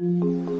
うん。